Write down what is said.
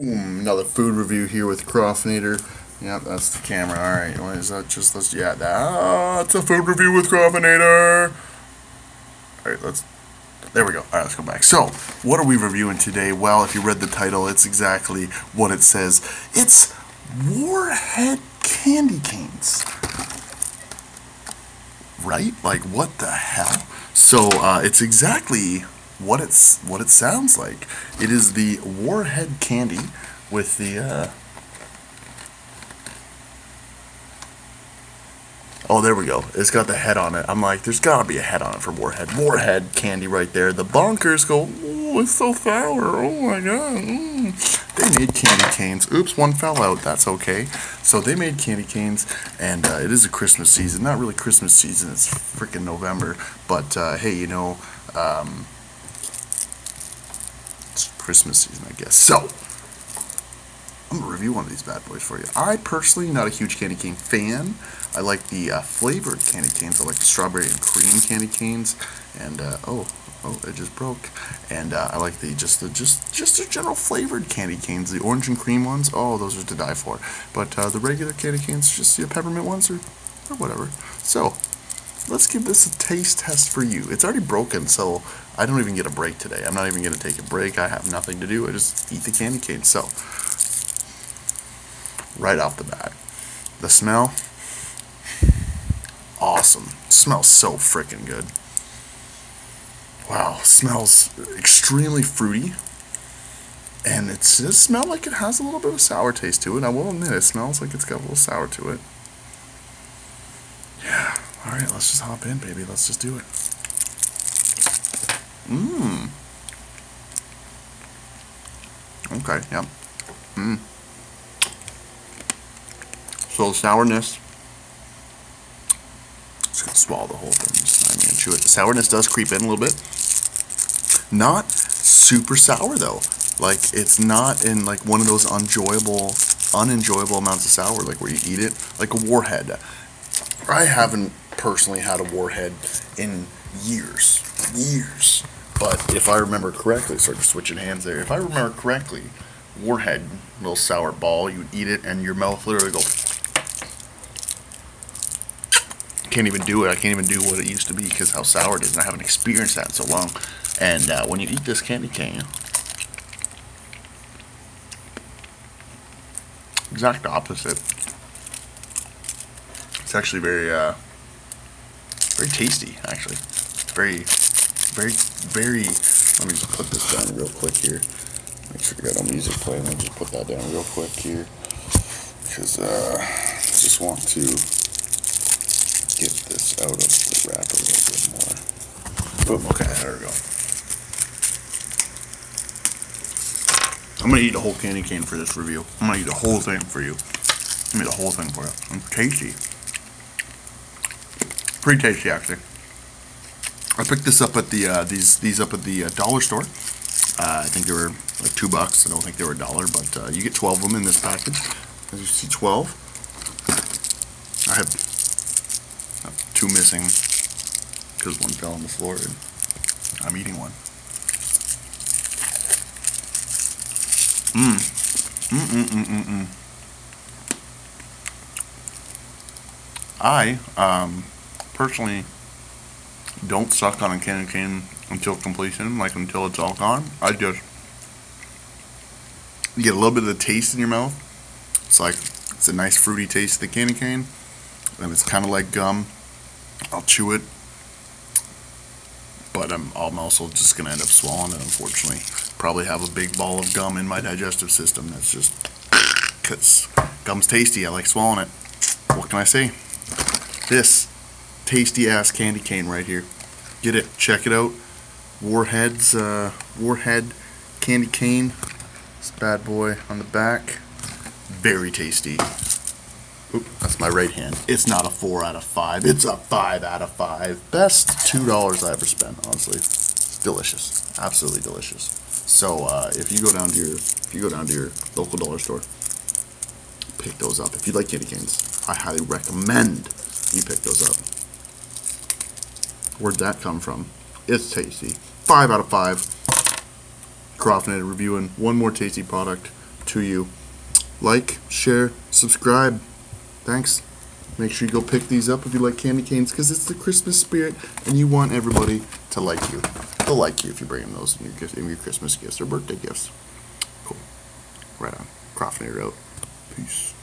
Boom, another food review here with Crawfinator. Yep, that's the camera. Alright, what is that? Just let's yeah, that's a food review with Crawfinator. Alright, let's there we go. Alright, let's go back. So, what are we reviewing today? Well, if you read the title, it's exactly what it says. It's Warhead candy canes. Right? Like what the hell? So, uh, it's exactly what it's what it sounds like. It is the Warhead candy with the uh, Oh, there we go. It's got the head on it. I'm like, there's gotta be a head on it for Warhead. Warhead candy right there. The bonkers go, oh, it's so sour. Oh my god. Mm. They made candy canes. Oops, one fell out. That's okay. So they made candy canes, and uh, it is a Christmas season. Not really Christmas season. It's freaking November. But uh, hey, you know, um, Christmas season, I guess. So, I'm going to review one of these bad boys for you. I personally, not a huge candy cane fan. I like the uh, flavored candy canes. I like the strawberry and cream candy canes. And, uh, oh, oh, it just broke. And uh, I like the just the just just the general flavored candy canes. The orange and cream ones, oh, those are to die for. But uh, the regular candy canes, just the peppermint ones, or, or whatever. So, let's give this a taste test for you. It's already broken, so I don't even get a break today. I'm not even going to take a break. I have nothing to do. I just eat the candy cane. So, right off the bat, the smell, awesome. smells so freaking good. Wow, smells extremely fruity. And it does smell like it has a little bit of sour taste to it. I will admit, it smells like it's got a little sour to it. Yeah, alright, let's just hop in, baby. Let's just do it. Mmm. Okay, yep. Mmm. So sourness. Just gonna swallow the whole thing. Just not even chew it. The sourness does creep in a little bit. Not super sour though. Like it's not in like one of those enjoyable, unenjoyable amounts of sour, like where you eat it, like a warhead. I haven't personally had a warhead in years, years. But if I remember correctly, sort of switching hands there, if I remember correctly, Warhead, little sour ball, you eat it and your mouth literally go. Can't even do it. I can't even do what it used to be because how sour it is. And I haven't experienced that in so long. And uh, when you eat this candy cane, exact opposite. It's actually very, uh, very tasty. Actually, very very, very, let me just put this down real quick here. Make sure you got no music playing. Let me just put that down real quick here. Because uh, I just want to get this out of the wrap a little bit more. Boom, okay, there we go. I'm to eat a whole candy cane for this review. I'm to eat the whole thing for you. To eat the whole thing for you. It's tasty. Pretty tasty, actually. I picked this up at the uh, these these up at the uh, dollar store. Uh, I think they were like two bucks. I don't think they were a dollar, but uh, you get 12 of them in this package. As you see, 12. I have two missing because one fell on the floor and I'm eating one. Mmm, mmm, mmm, mmm. I, um, personally don't suck on a candy cane until completion, like until it's all gone. I just get a little bit of the taste in your mouth. It's like it's a nice fruity taste of the candy cane, and it's kind of like gum. I'll chew it, but I'm, I'm also just gonna end up swallowing it. Unfortunately, probably have a big ball of gum in my digestive system. That's just because gum's tasty. I like swallowing it. What can I say? This tasty ass candy cane right here. Get it, check it out. Warheads, uh, Warhead candy cane. This bad boy on the back. Very tasty. Oop, that's my right hand. It's not a 4 out of 5. It's a 5 out of 5. Best $2 I ever spent, honestly. Delicious. Absolutely delicious. So, uh, if you go down to your if you go down to your local dollar store, pick those up. If you like candy canes, I highly recommend you pick those up. Where'd that come from? It's tasty. Five out of five. Crawfinator reviewing one more tasty product to you. Like, share, subscribe. Thanks. Make sure you go pick these up if you like candy canes because it's the Christmas spirit and you want everybody to like you. They'll like you if you bring them those in your, in your Christmas gifts or birthday gifts. Cool. Right on. Crawfinator out. Peace.